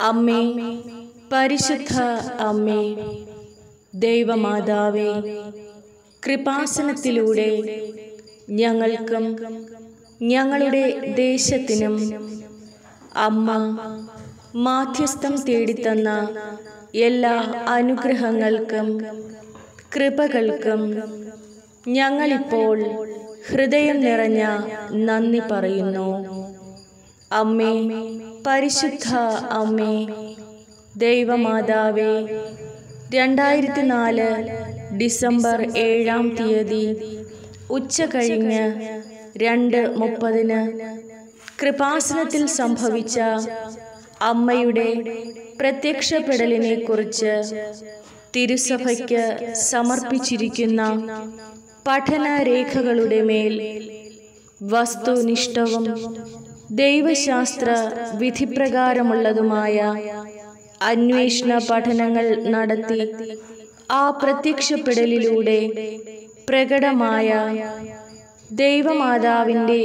അമ്മേ പരിശുദ്ധ അമ്മേ ദൈവമാതാവേ കൃപാസനത്തിലൂടെ ഞങ്ങൾക്കും ഞങ്ങളുടെ ദേശത്തിനും അമ്മ മാധ്യസ്ഥം തേടിത്തന്ന എല്ലാ അനുഗ്രഹങ്ങൾക്കും കൃപകൾക്കും ഞങ്ങളിപ്പോൾ ഹൃദയം നിറഞ്ഞ നന്ദി പറയുന്നു. അമ്മേ പരിശുദ്ധ അമ്മേ ദൈവമാതാവേ രണ്ടായിരത്തി നാല് ഡിസംബർ ഏഴാം തീയതി ഉച്ച കഴിഞ്ഞ് രണ്ട് മുപ്പതിന് കൃപാസനത്തിൽ സംഭവിച്ച അമ്മയുടെ പ്രത്യക്ഷപ്പെടലിനെ കുറിച്ച് തിരുസഭയ്ക്ക് സമർപ്പിച്ചിരിക്കുന്ന പഠനരേഖകളുടെ മേൽ വസ്തുനിഷ്ഠവും ദൈവശാസ്ത്ര വിധിപ്രകാരമുള്ളതുമായ അന്വേഷണ പഠനങ്ങൾ നടത്തി ആ പ്രത്യക്ഷപ്പെടലിലൂടെ പ്രകടമായ ദൈവമാതാവിന്റെ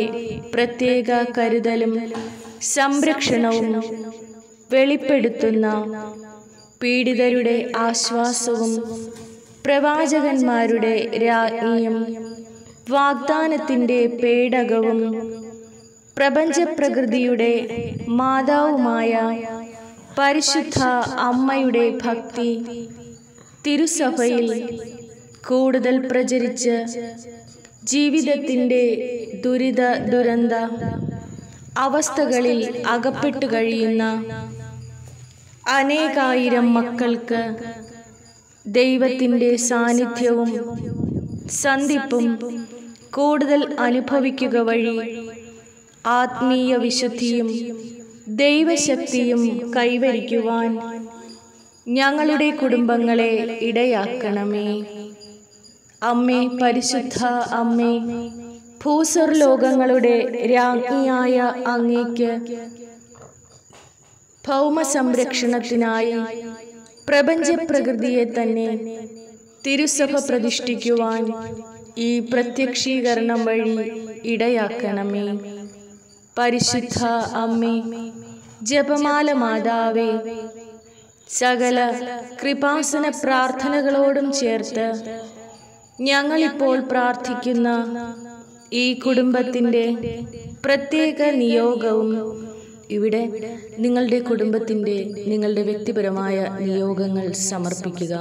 പ്രത്യേക കരുതലും സംരക്ഷണവും വെളിപ്പെടുത്തുന്ന പീഡിതരുടെ ആശ്വാസവും പ്രവാചകന്മാരുടെ രാജ്ഞിയും വാഗ്ദാനത്തിന്റെ പേടകവും പ്രപഞ്ചപ്രകൃതിയുടെ മാതാവുമായ പരിശുദ്ധ അമ്മയുടെ ഭക്തി തിരുസഭയിൽ കൂടുതൽ പ്രചരിച്ച് ജീവിതത്തിന്റെ ദുരിത ദുരന്ത അവസ്ഥകളിൽ അകപ്പെട്ടു കഴിയുന്ന അനേകായിരം മക്കൾക്ക് ദൈവത്തിന്റെ സാന്നിധ്യവും സന്ധിപ്പും കൂടുതൽ അനുഭവിക്കുക വഴി ആത്മീയ വിശുദ്ധിയും ദൈവശക്തിയും കൈവരിക്കുവാൻ ഞങ്ങളുടെ കുടുംബങ്ങളെ ഇടയാക്കണമേ. അമ്മേ പരിശുദ്ധ അമ്മേ ഭൂസർ ലോകങ്ങളുടെ രാജ്ഞിയായ അങ്ങേക്ക് ഭൗമ സംരക്ഷണത്തിനായി പ്രപഞ്ചപ്രകൃതിയെ തന്നെ തിരുസഭ പ്രതിഷ്ഠിക്കുവാൻ ഈ പ്രത്യക്ഷീകരണം വഴി ഇടയാക്കണമേ. പരിശുദ്ധ അമ്മേ ജപമാല മാതാവേ സകല കൃപാസന പ്രാർത്ഥനകളോടും ചേർത്ത് ഞങ്ങളിപ്പോൾ പ്രാർത്ഥിക്കുന്ന ഈ കുടുംബത്തിന്റെ പ്രത്യേക നിയോഗവും ഇവിടെ നിങ്ങളുടെ കുടുംബത്തിന്റെ നിങ്ങളുടെ വ്യക്തിപരമായ നിയോഗങ്ങൾ സമർപ്പിക്കുക.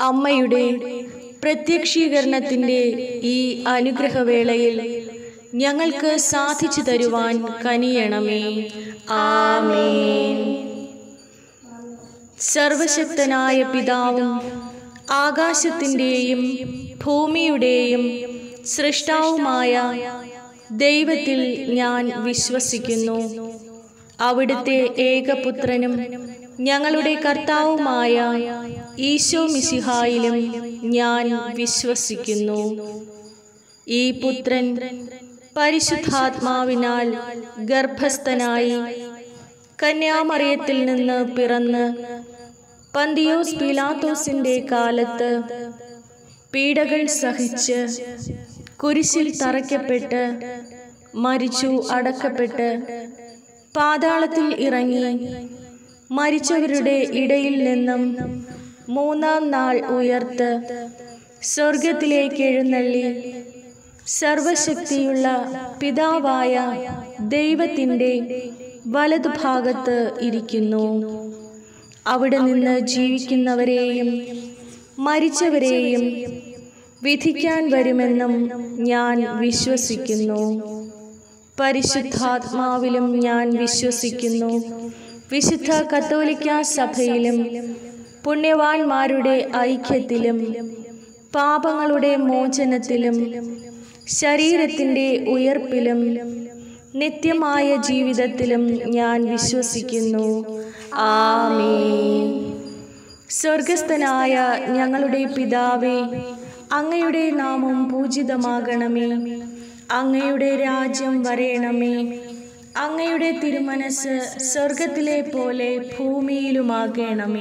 അമ്മയുടെ പ്രത്യക്ഷീകരണത്തിന്റെ ഈ അനുഗ്രഹവേളയിൽ ഞങ്ങൾക്ക് സാധിച്ചു തരുവാൻ കനിയണമേ. ആമേൻ. സർവശക്തനായ പിതാവും ആകാശത്തിന്റെയും ഭൂമിയുടെയും സൃഷ്ടാവുമായ ദൈവത്തിൽ ഞാൻ വിശ്വസിക്കുന്നു. അവിടുത്തെ ഏകപുത്രനും ഞങ്ങളുടെ കർത്താവുമായ ഈശോ മിസിഹായിലും ഞാൻ വിശ്വസിക്കുന്നു. ഈ പുത്രൻ പരിശുദ്ധാത്മാവിനാൽ ഗർഭസ്ഥനായി കന്യാമറിയത്തിൽ നിന്ന് പിറന്ന് പന്തിയോസ് പിലാത്തോസിന്റെ കാലത്ത് പീഡകൾ സഹിച്ച് കുരിശിൽ തറയ്ക്കപ്പെട്ട് മരിച്ചു അടക്കപ്പെട്ട് പാതാളത്തിൽ ഇറങ്ങി മരിച്ചവരുടെ ഇടയിൽ നിന്നും മൂന്നാം നാൾ ഉയർത്ത് സ്വർഗത്തിലേക്ക് എഴുന്നള്ളി. സർവശക്തിയുള്ള പിതാവായ ദൈവത്തിന്റെ വലതുഭാഗത്ത് ഇരിക്കുന്നു. അവിടെ നിന്ന് ജീവിക്കുന്നവരെയും മരിച്ചവരെയും വിധിക്കാൻ വരുമെന്നും ഞാൻ വിശ്വസിക്കുന്നു. പരിശുദ്ധാത്മാവിലും ഞാൻ വിശ്വസിക്കുന്നു. വിശുദ്ധ കത്തോലിക്ക സഭയിലും പുണ്യവാന്മാരുടെ ഐക്യത്തിലും പാപങ്ങളുടെ മോചനത്തിലും ശരീരത്തിന്റെ ഉയർപ്പിലും നിത്യമായ ജീവിതത്തിലും ഞാൻ വിശ്വസിക്കുന്നു. ആമേ സ്വർഗസ്ഥനായ ഞങ്ങളുടെ പിതാവേ അങ്ങയുടെ നാമം പൂജിതമാകണമേ. അങ്ങയുടെ രാജ്യം വരയണമേ അങ്ങയുടെ തിരുമനസ് സ്വർഗത്തിലെ പോലെ ഭൂമിയിലുമാകണമേ.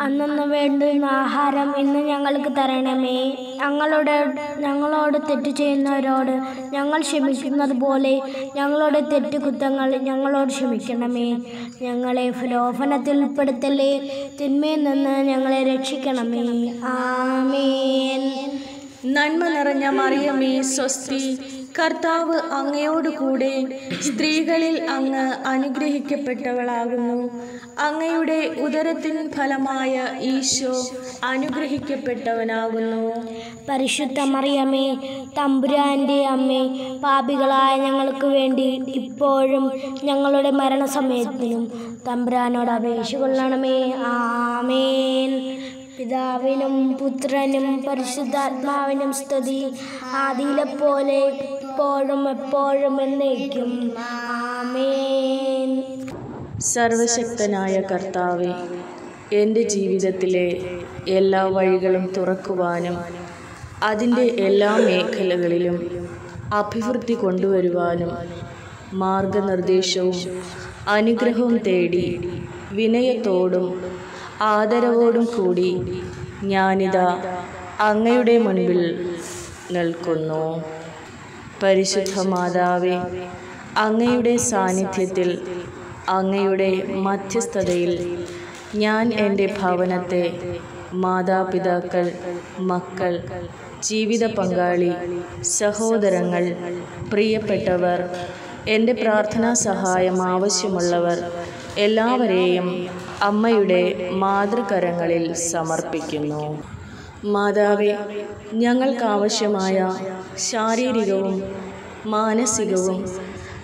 അന്നൊന്നും വേണ്ടുന്ന ആഹാരം ഇന്ന് ഞങ്ങൾക്ക് തരണമേ. ഞങ്ങളുടെ ഞങ്ങളോട് തെറ്റ് ചെയ്യുന്നവരോട് ഞങ്ങൾ ക്ഷമിക്കുന്നത് പോലെ ഞങ്ങളുടെ തെറ്റുകുറ്റങ്ങൾ ഞങ്ങളോട് ക്ഷമിക്കണമേ. ഞങ്ങളെ ലോഭനത്തിൽ ഉൾപ്പെടുത്തലേ തിന്മയിൽ നിന്ന് ഞങ്ങളെ രക്ഷിക്കണമേ. ആമേൻ. നന്മ നിറഞ്ഞ മറിയമേ സ്വസ്തി. കർത്താവ് അങ്ങയോടുകൂടെ സ്ത്രീകളിൽ അങ്ങ് അനുഗ്രഹിക്കപ്പെട്ടവളാകുന്നു. അങ്ങയുടെ ഉദരത്തിൻ ഫലമായ ഈശോ അനുഗ്രഹിക്കപ്പെട്ടവനാകുന്നു. പരിശുദ്ധ മറിയമേ തമ്പുരാന്റെ അമ്മേ പാപികളായ ഞങ്ങൾക്ക് വേണ്ടി ഇപ്പോഴും ഞങ്ങളുടെ മരണസമയത്തിനും തമ്പുരാനോട് അപേക്ഷ കൊള്ളണമേ. ആമേൻ. പിതാവിനും പുത്രനും പരിശുദ്ധാത്മാവിനും സ്തുതി. ആദിയിലെ ഇപ്പോഴും എപ്പോഴും എന്നേക്കും. ആമേൻ. സർവശക്തനായ കർത്താവെ എന്റെ ജീവിതത്തിലെ എല്ലാ വഴികളും തുറക്കുവാനും അതിന്റെ എല്ലാ മേഖലകളിലും അഭിവൃദ്ധി കൊണ്ടുവരുവാനും മാർഗനിർദ്ദേശവും അനുഗ്രഹവും തേടി വിനയത്തോടും ആദരവോടും കൂടി ഞാനിതാ അങ്ങയുടെ മുൻപിൽ നിൽക്കുന്നു. പരിശുദ്ധ മാതാവേ അങ്ങയുടെ സാന്നിധ്യത്തിൽ അങ്ങയുടെ മധ്യസ്ഥതയിൽ ഞാൻ എന്റെ ഭവനത്തെ മാതാപിതാക്കൾ മക്കൾ ജീവിത പങ്കാളി സഹോദരങ്ങൾ പ്രിയപ്പെട്ടവർ എന്റെ പ്രാർത്ഥനാ സഹായം ആവശ്യമുള്ളവർ എല്ലാവരെയും അമ്മയുടെ മാതൃകരങ്ങളിൽ സമർപ്പിക്കുന്നു. മാതാവേ ഞങ്ങൾക്കാവശ്യമായ ശാരീരികവും മാനസികവും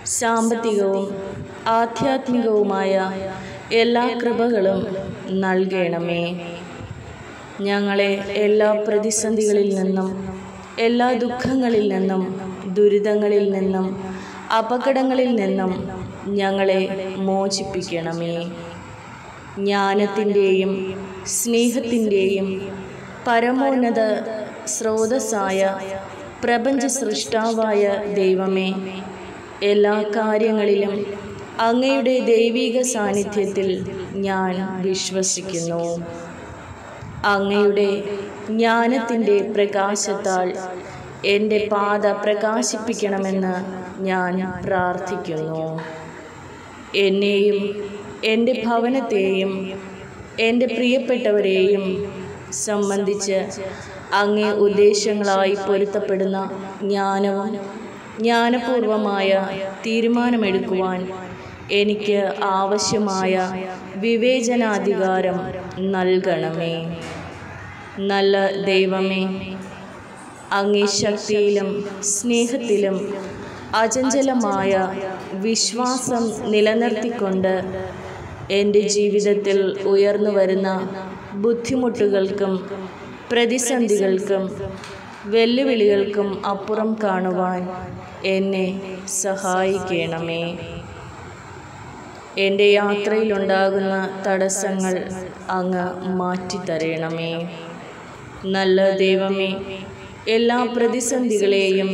സാമ്പത്തികവും ആധ്യാത്മികവുമായ എല്ലാ കൃപകളും നൽകണമേ. ഞങ്ങളെ എല്ലാ പ്രതിസന്ധികളിൽ നിന്നും എല്ലാ ദുഃഖങ്ങളിൽ നിന്നും ദുരിതങ്ങളിൽ നിന്നും അപകടങ്ങളിൽ നിന്നും ഞങ്ങളെ മോചിപ്പിക്കണമേ. ജ്ഞാനത്തിന്റെയും സ്നേഹത്തിന്റെയും പരമോന്നത സ്രോതസ്സായ പ്രപഞ്ച സൃഷ്ടാവായ ദൈവമേ എല്ലാ കാര്യങ്ങളിലും അങ്ങയുടെ ദൈവിക സാന്നിധ്യത്തിൽ ഞാൻ വിശ്വസിക്കുന്നു. അങ്ങയുടെ ജ്ഞാനത്തിന്റെ പ്രകാശത്താൽ എന്റെ പാത പ്രകാശിപ്പിക്കണമെന്ന് ഞാൻ പ്രാർത്ഥിക്കുന്നു. എന്നെയും എന്റെ ഭവനത്തെയും എന്റെ പ്രിയപ്പെട്ടവരെയും സംബന്ധിച്ച് അങ്ങേ ഉദ്ദേശങ്ങളായി പൊരുത്തപ്പെടുന്ന ജ്ഞാനവും ജ്ഞാനപൂർവമായ തീരുമാനമെടുക്കുവാൻ എനിക്ക് ആവശ്യമായ വിവേചനാധികാരം നൽകണമേ. നല്ല ദൈവമേ അങ്ങേ ശക്തിയിലും സ്നേഹത്തിലും അചഞ്ചലമായ വിശ്വാസം നിലനിർത്തിക്കൊണ്ട് എന്റെ ജീവിതത്തിൽ ഉയർന്നു വരുന്ന ബുദ്ധിമുട്ടുകൾക്കും പ്രതിസന്ധികൾക്കും വെല്ലുവിളികൾക്കും അപ്പുറം കാണുവാൻ എന്നെ സഹായിക്കണമേ. എന്റെ യാത്രയിലുണ്ടാകുന്ന തടസ്സങ്ങൾ അങ്ങ് മാറ്റിത്തരണമേ. നല്ല ദൈവമേ എല്ലാ പ്രതിസന്ധികളെയും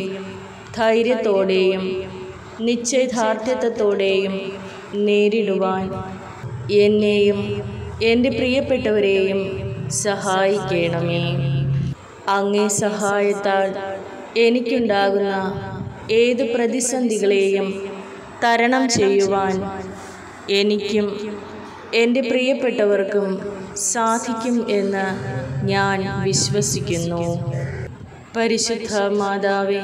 ധൈര്യത്തോടെയും നിശ്ചയദാർഢ്യത്തോടെയും നേരിടുവാൻ എന്നെയും എന്റെ പ്രിയപ്പെട്ടവരെയും സഹായിക്കണമേ. അങ്ങേ സഹായത്താൽ എനിക്കുണ്ടാകുന്ന ഏത് പ്രതിസന്ധികളെയും തരണം ചെയ്യുവാൻ എനിക്കും എന്റെ പ്രിയപ്പെട്ടവർക്കും സാധിക്കും എന്ന് ഞാൻ വിശ്വസിക്കുന്നു. പരിശുദ്ധ മാതാവേ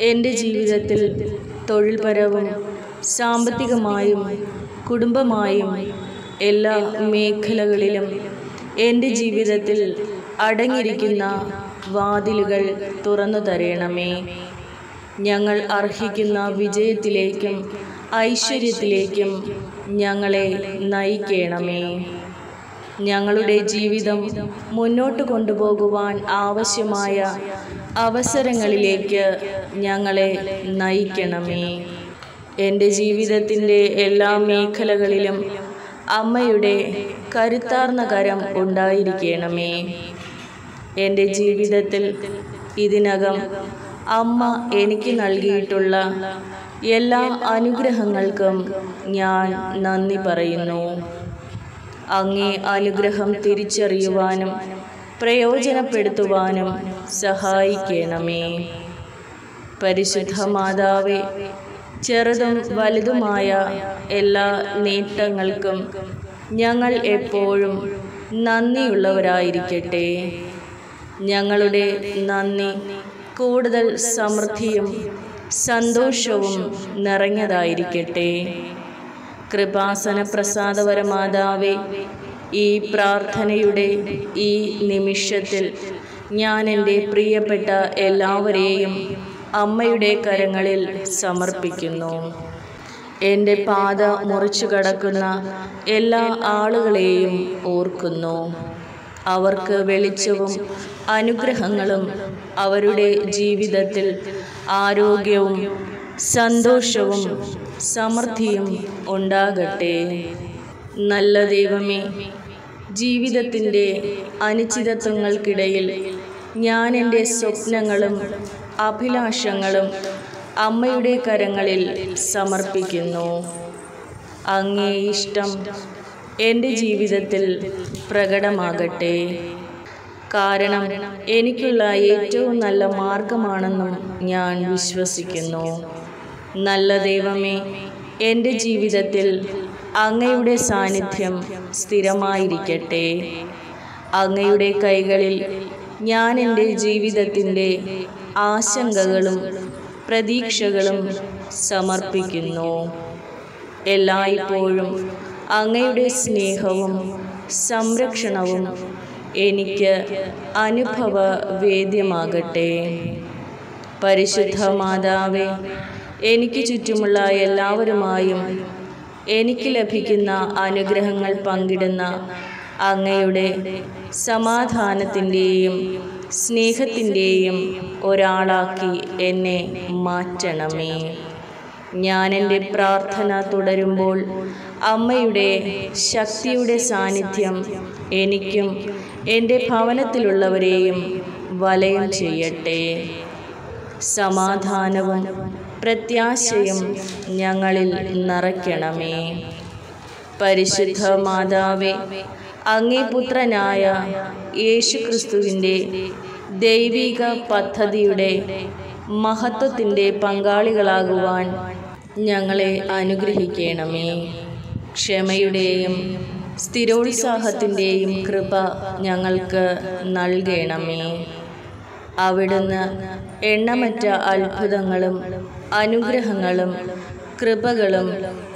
എന്റെ ജീവിതത്തിൽ തൊഴിൽപരവും സാമ്പത്തികമായും കുടുംബമായും എല്ലാ മേഖലകളിലും എന്റെ ജീവിതത്തിൽ അടങ്ങിയിരിക്കുന്ന വാതിലുകൾ തുറന്നു തരണമേ. ഞങ്ങൾ അർഹിക്കുന്ന വിജയത്തിലേക്കും ഐശ്വര്യത്തിലേക്കും ഞങ്ങളെ നയിക്കണമേ. ഞങ്ങളുടെ ജീവിതം മുന്നോട്ട് കൊണ്ടുപോകുവാൻ ആവശ്യമായ അവസരങ്ങളിലേക്ക് ഞങ്ങളെ നയിക്കണമേ. എന്റെ ജീവിതത്തിന്റെ എല്ലാ മേഖലകളിലും അമ്മയുടെ കരുത്താർന്ന കരം ഉണ്ടായിരിക്കണമേ. എന്റെ ജീവിതത്തിൽ ഇതിനകം അമ്മ എനിക്ക് നൽകിയിട്ടുള്ള എല്ലാ അനുഗ്രഹങ്ങൾക്കും ഞാൻ നന്ദി പറയുന്നു. അങ്ങേ അനുഗ്രഹം തിരിച്ചറിയുവാനും പ്രയോജനപ്പെടുത്തുവാനും സഹായിക്കണമേ. പരിശുദ്ധ മാതാവേ ചെറുതും വലുതുമായ എല്ലാ നേട്ടങ്ങൾക്കും ഞങ്ങൾ എപ്പോഴും നന്ദിയുള്ളവരായിരിക്കട്ടെ. ഞങ്ങളുടെ നന്ദി കൂടുതൽ സമൃദ്ധിയും സന്തോഷവും നിറഞ്ഞതായിരിക്കട്ടെ. കൃപാസന പ്രസാദപരമാതാവേ ഈ പ്രാർത്ഥനയുടെ ഈ നിമിഷത്തിൽ ഞാൻ എന്റെ പ്രിയപ്പെട്ട എല്ലാവരെയും അമ്മയുടെ കരങ്ങളിൽ സമർപ്പിക്കുന്നു. എന്റെ പാത മുറിച്ചു കടക്കുന്ന എല്ലാ ആളുകളെയും ഓർക്കുന്നു. അവർക്ക് വെളിച്ചവും അനുഗ്രഹങ്ങളും അവരുടെ ജീവിതത്തിൽ ആരോഗ്യവും സന്തോഷവും സമൃദ്ധിയും ഉണ്ടാകട്ടെ. നല്ല ദൈവമേ ജീവിതത്തിന്റെ അനിശ്ചിതത്വങ്ങൾക്കിടയിൽ ഞാൻ എന്റെ സ്വപ്നങ്ങളും അഭിലാഷങ്ങളും അമ്മയുടെ കരങ്ങളിൽ സമർപ്പിക്കുന്നു. അങ്ങേ ഇഷ്ടം എന്റെ ജീവിതത്തിൽ പ്രകടമാകട്ടെ. കാരണം എനിക്കുള്ള ഏറ്റവും നല്ല മാർഗമാണെന്നും ഞാൻ വിശ്വസിക്കുന്നു. നല്ല ദൈവമേ എന്റെ ജീവിതത്തിൽ അങ്ങയുടെ സാന്നിധ്യം സ്ഥിരമായിരിക്കട്ടെ. അങ്ങയുടെ കൈകളിൽ ഞാൻ എന്റെ ജീവിതത്തിന്റെ ആശങ്കകളും പ്രതീക്ഷകളും സമർപ്പിക്കുന്നു. എല്ലായ്പ്പോഴും അങ്ങയുടെ സ്നേഹവും സംരക്ഷണവും എനിക്ക് അനുഭവവേദ്യമാകട്ടെ. പരിശുദ്ധ മാതാവേ എനിക്ക് ചുറ്റുമുള്ള എല്ലാവരുമായും എനിക്ക് ലഭിക്കുന്ന അനുഗ്രഹങ്ങൾ പങ്കിടുന്ന അങ്ങയുടെ സമാധാനത്തിന്റെയും സ്നേഹത്തിന്റെയും ഒരാളാക്കി എന്നെ മാറ്റണമേ. ഞാൻ എന്റെ പ്രാർത്ഥന തുടരുമ്പോൾ അമ്മയുടെ ശക്തിയുടെ സാന്നിധ്യം എനിക്കും എന്റെ ഭവനത്തിലുള്ളവരെയും വലയം ചെയ്യട്ടെ. സമാധാനവും പ്രത്യാശയും ഞങ്ങളിൽ നിറയ്ക്കണമേ. പരിശുദ്ധ മാതാവേ അങ്ങേ പുത്രനായ യേശുക്രിസ്തുവിന്റെ ദൈവിക പദ്ധതിയുടെ മഹത്വത്തിന്റെ പങ്കാളികളാകുവാൻ ഞങ്ങളെ അനുഗ്രഹിക്കണമേ. ക്ഷമയുടെയും സ്ഥിരോത്സാഹത്തിന്റെയും കൃപ ഞങ്ങൾക്ക് നൽകണമേ. അവിടുന്ന് എണ്ണമറ്റ അത്ഭുതങ്ങളും അനുഗ്രഹങ്ങളും കൃപകളും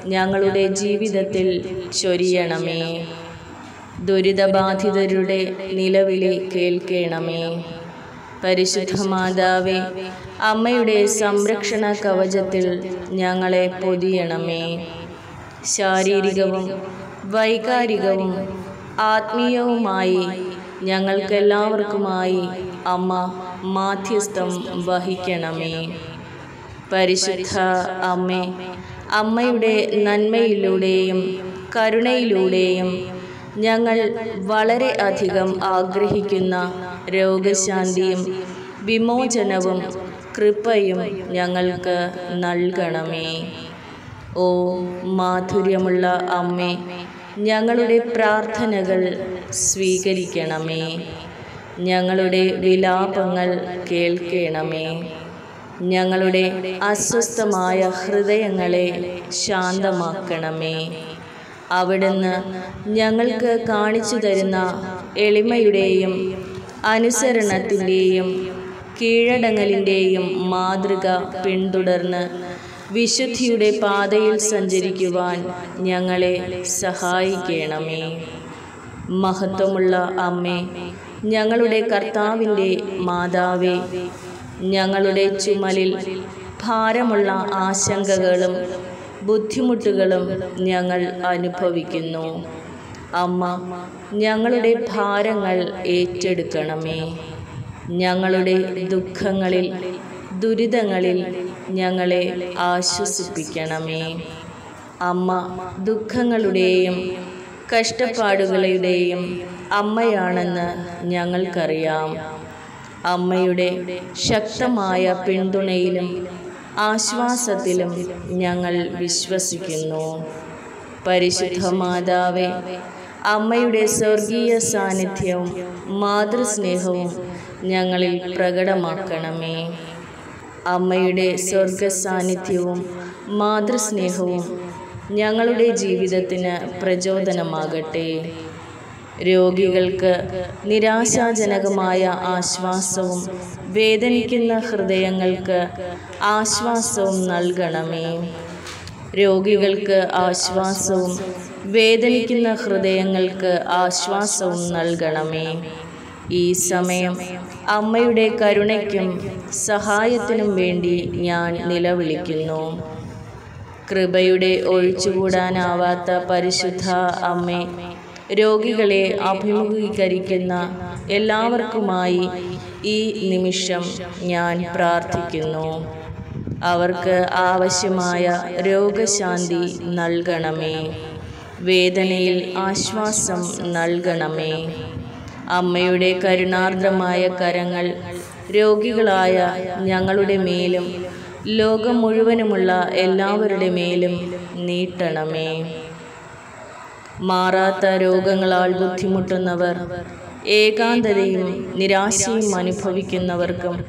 ഞങ്ങളുടെ ജീവിതത്തിൽ ചൊരിയണമേ. ദുരിതബാധിതരുടെ നിലവിളി കേൾക്കണമേ. പരിശുദ്ധ മാതാവേ അമ്മയുടെ സംരക്ഷണ കവചത്തിൽ ഞങ്ങളെ പൊതിയണമേ. ശാരീരികവും വൈകാരികവും ആത്മീയവുമായി ഞങ്ങൾക്കെല്ലാവർക്കുമായി അമ്മ മാധ്യസ്ഥം വഹിക്കണമേ. പരിശുദ്ധ അമ്മേ അമ്മയുടെ നന്മയിലൂടെയും കരുണയിലൂടെയും ഞങ്ങൾ വളരെ അധികം ആഗ്രഹിക്കുന്ന രോഗശാന്തിയും വിമോചനവും കൃപയും ഞങ്ങൾക്ക് നൽകണമേ. ഓ മാധുര്യമുള്ള അമ്മേ ഞങ്ങളുടെ പ്രാർത്ഥനകൾ സ്വീകരിക്കണമേ. ഞങ്ങളുടെ വിലാപങ്ങൾ കേൾക്കണമേ. ഞങ്ങളുടെ അസ്വസ്ഥമായ ഹൃദയങ്ങളെ ശാന്തമാക്കണമേ. അവിടുന്ന് ഞങ്ങൾക്ക് കാണിച്ചു തരുന്ന എളിമയുടെയും അനുസരണത്തിന്റെയും കീഴടങ്ങലിന്റെയും മാതൃക പിന്തുടർന്ന് വിശുദ്ധിയുടെ പാതയിൽ സഞ്ചരിക്കുവാൻ ഞങ്ങളെ സഹായിക്കണമേ. മഹത്വമുള്ള അമ്മേ ഞങ്ങളുടെ കർത്താവിന്റെ മാതാവേ ഞങ്ങളുടെ ചുമലിൽ ഭാരമുള്ള ആശങ്കകളും ബുദ്ധിമുട്ടുകളും ഞങ്ങൾ അനുഭവിക്കുന്നു. അമ്മ ഞങ്ങളുടെ ഭാരങ്ങൾ ഏറ്റെടുക്കണമേ. ഞങ്ങളുടെ ദുഃഖങ്ങളിൽ ദുരിതങ്ങളിൽ ഞങ്ങളെ ആശ്വസിപ്പിക്കണമേ. അമ്മ ദുഃഖങ്ങളുടെയും കഷ്ടപ്പാടുകളുടെയും അമ്മയാണെന്ന് ഞങ്ങൾക്കറിയാം. അമ്മയുടെ ശക്തമായ പിന്തുണയിലും ആശ്വാസത്തിലും ഞങ്ങൾ വിശ്വസിക്കുന്നു. പരിശുദ്ധ മാതാവേ അമ്മയുടെ സ്വർഗീയ സാന്നിധ്യവും മാതൃസ്നേഹവും ഞങ്ങളിൽ പ്രകടമാക്കണമേ. അമ്മയുടെ സ്വർഗ സാന്നിധ്യവും മാതൃസ്നേഹവും ഞങ്ങളുടെ ജീവിതത്തിന് പ്രചോദനമാകട്ടെ. രോഗികൾക്ക് നിരാശാജനകമായ ആശ്വാസവും വേദനിക്കുന്ന ഹൃദയങ്ങൾക്ക് ആശ്വാസവും നൽകണമേ. രോഗികൾക്ക് ആശ്വാസവും വേദനിക്കുന്ന ഹൃദയങ്ങൾക്ക് ആശ്വാസവും നൽകണമേ. ഈ സമയം അമ്മയുടെ കരുണയ്ക്കും സഹായത്തിനും വേണ്ടി ഞാൻ നിലവിളിക്കുന്നു. കൃപയുടെ ഒഴിച്ചുകൂടാനാവാത്ത പരിശുദ്ധ അമ്മേ രോഗികളെ അഭിമുഖീകരിക്കുന്ന എല്ലാവർക്കുമായി ഈ നിമിഷം ഞാൻ പ്രാർത്ഥിക്കുന്നു. അവർക്ക് ആവശ്യമായ രോഗശാന്തി നൽകണമേ. വേദനയിൽ ആശ്വാസം നൽകണമേ. അമ്മയുടെ കരുണാർദ്രമായ കരങ്ങൾ രോഗികളായ ഞങ്ങളുടെ മേലും ലോകം മുഴുവനുമുള്ള എല്ലാവരുടെ മേലും നീട്ടണമേ. മാറാത്ത രോഗങ്ങളാൽ ബുദ്ധിമുട്ടുന്നവർ ഏകാന്തതയും നിരാശയും അനുഭവിക്കുന്നവർക്കും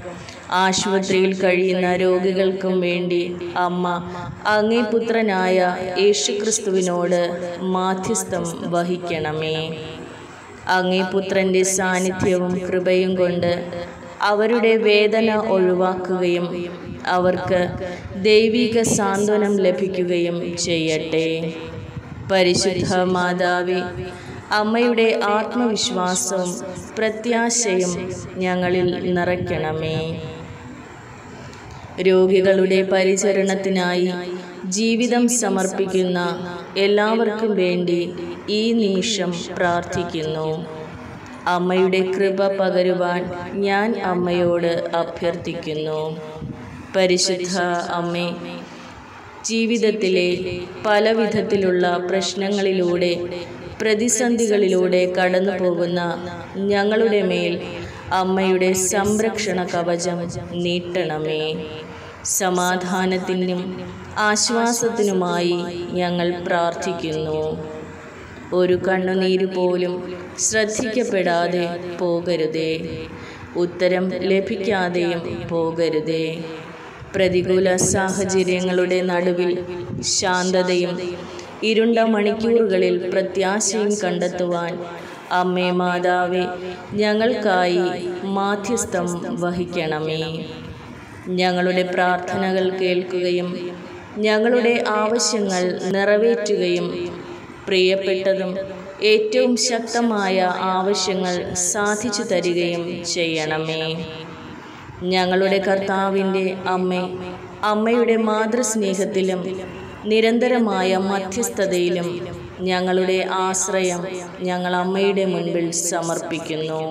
ആശുപത്രിയിൽ കഴിയുന്ന രോഗികൾക്കും വേണ്ടി അമ്മ അങ്ങേ പുത്രനായ യേശുക്രിസ്തുവിനോട് മാധ്യസ്ഥം വഹിക്കണമേ. അങ്ങേ പുത്രന്റെ സാന്നിധ്യവും കൃപയും കൊണ്ട് അവരുടെ വേദന ഒഴിവാക്കുകയും അവർക്ക് ദൈവിക സാന്ത്വനം ലഭിക്കുകയും ചെയ്യട്ടെ. പരിശുദ്ധ മാതാവേ അമ്മയുടെ ആത്മവിശ്വാസവും പ്രത്യാശയും ഞങ്ങളിൽ നിറയ്ക്കണമേ. രോഗികളുടെ പരിചരണത്തിനായി ജീവിതം സമർപ്പിക്കുന്ന എല്ലാവർക്കും വേണ്ടി ഈ നിമിഷം പ്രാർത്ഥിക്കുന്നു. അമ്മയുടെ കൃപ പകരുവാൻ ഞാൻ അമ്മയോട് അഭ്യർത്ഥിക്കുന്നു. പരിശുദ്ധ അമ്മേ ജീവിതത്തിലെ പല വിധത്തിലുള്ള പ്രശ്നങ്ങളിലൂടെ പ്രതിസന്ധികളിലൂടെ കടന്നു പോകുന്ന ഞങ്ങളുടെ മേൽ അമ്മയുടെ സംരക്ഷണ കവചം നീട്ടണമേ. സമാധാനത്തിനും ആശ്വാസത്തിനുമായി ഞങ്ങൾ പ്രാർത്ഥിക്കുന്നു. ഒരു കണ്ണുനീര് പോലും ശ്രദ്ധിക്കപ്പെടാതെ പോകരുതേ. ഉത്തരം ലഭിക്കാതെയും പോകരുതേ. പ്രതികൂല സാഹചര്യങ്ങളുടെ നടുവിൽ ശാന്തതയും ഇരുണ്ട മണിക്കൂറുകളിൽ പ്രത്യാശയും കണ്ടെത്തുവാൻ. അമ്മേ മാതാവേ ഞങ്ങൾക്കായി മാധ്യസ്ഥം വഹിക്കണമേ. ഞങ്ങളുടെ പ്രാർത്ഥനകൾ കേൾക്കുകയും ഞങ്ങളുടെ ആവശ്യങ്ങൾ നിറവേറ്റുകയും പ്രിയപ്പെട്ടതും ഏറ്റവും ശക്തമായ ആവശ്യങ്ങൾ സാധിച്ചു തരികയും ചെയ്യണമേ. ഞങ്ങളുടെ കർത്താവിന്റെ അമ്മ അമ്മയുടെ മാതൃസ്നേഹത്തിലും നിരന്തരമായ മധ്യസ്ഥതയിലും ഞങ്ങളുടെ ആശ്രയം ഞങ്ങൾ അമ്മയുടെ മുൻപിൽ സമർപ്പിക്കുന്നു.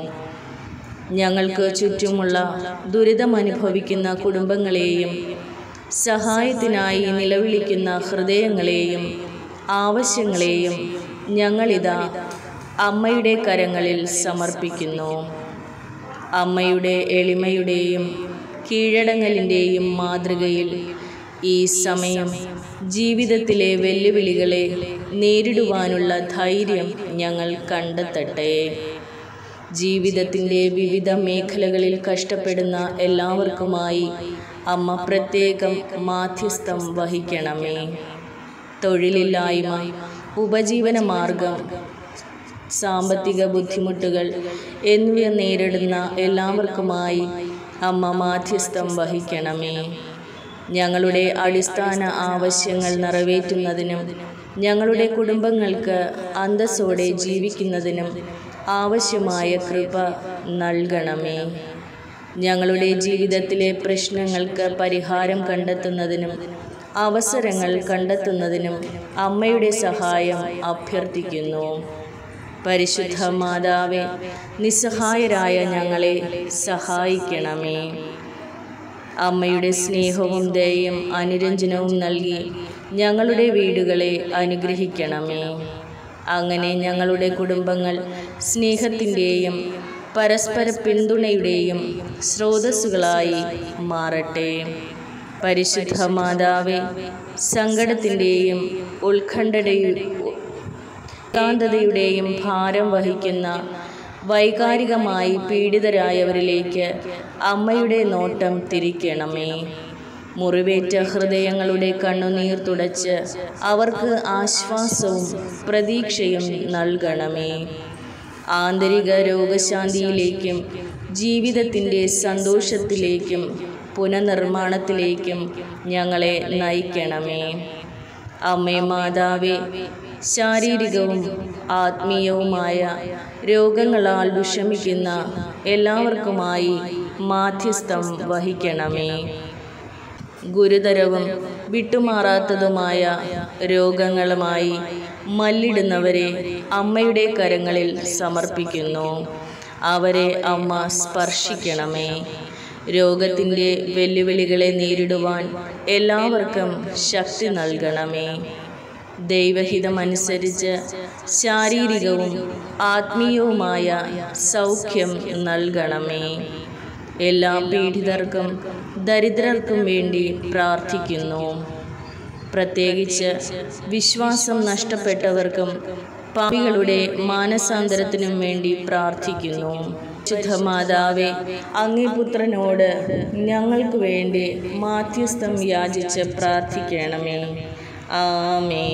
ഞങ്ങൾക്ക് ചുറ്റുമുള്ള ദുരിതമനുഭവിക്കുന്ന കുടുംബങ്ങളെയും സഹായത്തിനായി നിലവിളിക്കുന്ന ഹൃദയങ്ങളെയും ആവശ്യങ്ങളെയും ഞങ്ങളിതാ അമ്മയുടെ കരങ്ങളിൽ സമർപ്പിക്കുന്നു. അമ്മയുടെ എളിമയുടെയും കീഴടങ്ങലിന്റെയും മാതൃകയിൽ ഈ സമയം ജീവിതത്തിലെ വെല്ലുവിളികളെ നേരിടുവാനുള്ള ധൈര്യം ഞങ്ങൾ കണ്ടെത്തട്ടെ. ജീവിതത്തിന്റെ വിവിധ മേഖലകളിൽ കഷ്ടപ്പെടുന്ന എല്ലാവർക്കുമായി അമ്മ പ്രത്യേകം മാധ്യസ്ഥം വഹിക്കണമേ. തൊഴിലില്ലായ്മ ഉപജീവന മാർഗം സാമ്പത്തിക ബുദ്ധിമുട്ടുകൾ എന്നിവ നേരിടുന്ന എല്ലാവർക്കുമായി അമ്മ മാധ്യസ്ഥം വഹിക്കണമേ. ഞങ്ങളുടെ അടിസ്ഥാന ആവശ്യങ്ങൾ നിറവേറ്റുന്നതിനും ഞങ്ങളുടെ കുടുംബങ്ങൾക്ക് അന്തസ്സോടെ ജീവിക്കുന്നതിനും ആവശ്യമായ കൃപ നൽകണമേ. ഞങ്ങളുടെ ജീവിതത്തിലെ പ്രശ്നങ്ങൾക്ക് പരിഹാരം കണ്ടെത്തുന്നതിനും അവസരങ്ങൾ കണ്ടെത്തുന്നതിനും അമ്മയുടെ സഹായം അഭ്യർത്ഥിക്കുന്നു. പരിശുദ്ധ മാതാവെ നിസ്സഹായരായ ഞങ്ങളെ സഹായിക്കണമേ. അമ്മയുടെ സ്നേഹവും ദയയും അനുരഞ്ജനവും നൽകി ഞങ്ങളുടെ വീടുകളെ അനുഗ്രഹിക്കണമേ. അങ്ങനെ ഞങ്ങളുടെ കുടുംബങ്ങൾ സ്നേഹത്തിന്റെയും പരസ്പര പിന്തുണയുടെയും സ്രോതസ്സുകളായി മാറട്ടെ. പരിശുദ്ധ മാതാവെ സങ്കടത്തിന്റെയും ഉത്കണ്ഠയുടെയും ഭാരം വഹിക്കുന്ന വൈകാരികമായി പീഡിതരായവരിലേക്ക് അമ്മയുടെ നോട്ടം തിരിക്കണമേ. മുറിവേറ്റ ഹൃദയങ്ങളുടെ കണ്ണുനീർ തുടച്ച് അവർക്ക് ആശ്വാസവും പ്രതീക്ഷയും നൽകണമേ. ആന്തരിക രോഗശാന്തിയിലേക്കും ജീവിതത്തിന്റെ സന്തോഷത്തിലേക്കും പുനർനിർമ്മാണത്തിലേക്കും ഞങ്ങളെ നയിക്കണമേ. അമ്മേ മാതാവേ ശാരീരികവും ആത്മീയവുമായ രോഗങ്ങളാൽ വിഷമിക്കുന്ന എല്ലാവർക്കുമായി മാധ്യസ്ഥം വഹിക്കണമേ. ഗുരുതരവും വിട്ടുമാറാത്തതുമായ രോഗങ്ങളുമായി മല്ലിടുന്നവരെ അമ്മയുടെ കരങ്ങളിൽ സമർപ്പിക്കുന്നു. അവരെ അമ്മ സ്പർശിക്കണമേ. രോഗത്തിന്റെ വെല്ലുവിളികളെ നേരിടുവാൻ എല്ലാവർക്കും ശക്തി നൽകണമേ. ദൈവഹിതമനുസരിച്ച് ശാരീരികവും ആത്മീയവുമായ സൗഖ്യം നൽകണമേ. എല്ലാ പീഡിതർക്കും ദരിദ്രർക്കും വേണ്ടി പ്രാർത്ഥിക്കുന്നു. പ്രത്യേകിച്ച് വിശ്വാസം നഷ്ടപ്പെട്ടവർക്കും പാപികളുടെ മാനസാന്തരത്തിനും വേണ്ടി പ്രാർത്ഥിക്കുന്നു. ശുദ്ധ അങ്ങിപുത്രനോട് അങ്ങേ പുത്രനോട് ഞങ്ങൾക്ക് വേണ്ടി മാധ്യസ്ഥം യാചിച്ച് പ്രാർത്ഥിക്കണമേ. ആമേ